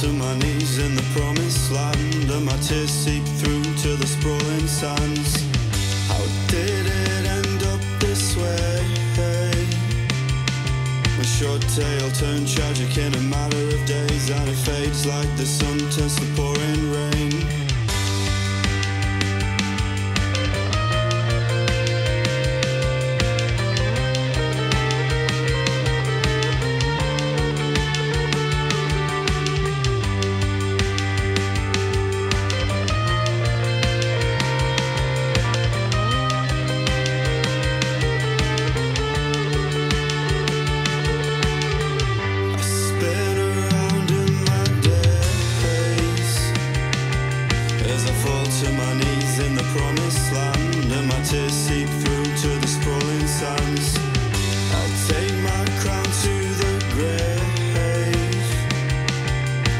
to my knees in the promised land, and my tears seep through to the sprawling sands. How did it end up this way? My short tale turned tragic in a matter of days, and it fades like the sun turns to pouring rain. and my tears seep through to the sprawling sands. I'll take my crown to the grave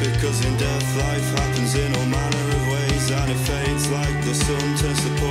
because in death life happens in all manner of ways and it fades like the sun turns to.